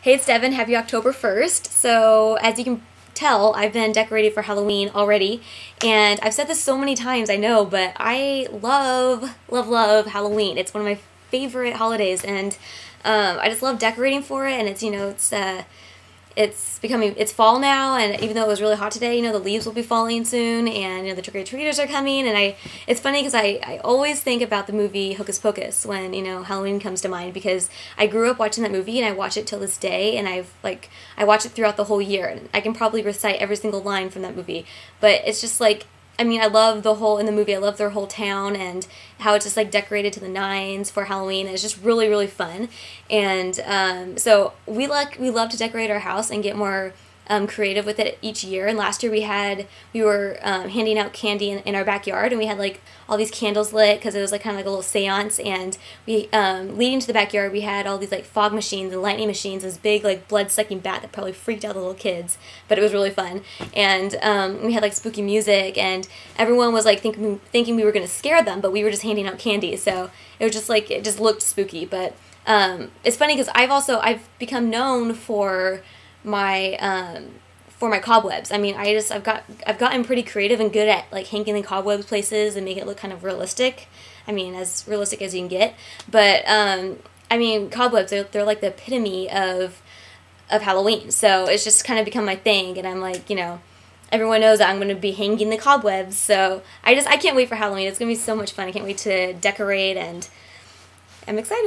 Hey, it's Devann. Happy October 1st. So, as you can tell, I've been decorated for Halloween already. And I've said this so many times, I know, but I love, love, love Halloween. It's one of my favorite holidays. And um, I just love decorating for it. And it's, you know, it's. Uh, it's becoming it's fall now and even though it was really hot today you know the leaves will be falling soon and you know the trick-or-treaters are coming and i it's funny because I, I always think about the movie hocus pocus when you know halloween comes to mind because i grew up watching that movie and i watch it till this day and i've like i watch it throughout the whole year and i can probably recite every single line from that movie. But it's just like I mean, I love the whole in the movie. I love their whole town and how it's just like decorated to the nines for Halloween. It's just really, really fun. And um, so we like we love to decorate our house and get more um, creative with it each year. And last year we had we were um, handing out candy in, in, our backyard, and we had like all these candles lit because it was like kind of like a little séance. And we um, leading to the backyard, we had all these like fog machines and lightning machines. This big like blood sucking bat that probably freaked out the little kids, but it was really fun. And um, we had like spooky music, and everyone was like thinking thinking we were gonna scare them, but we were just handing out candy. So it was just like it just looked spooky, but. Um, it's funny because I've also I've become known for my um, for my cobwebs. I mean, I just I've got I've gotten pretty creative and good at like hanging the cobwebs places and make it look kind of realistic. I mean, as realistic as you can get. But um, I mean, cobwebs they're, they're like the epitome of of Halloween. So it's just kind of become my thing, and I'm like, you know, everyone knows that I'm going to be hanging the cobwebs. So I just I can't wait for Halloween. It's going to be so much fun. I can't wait to decorate, and I'm excited.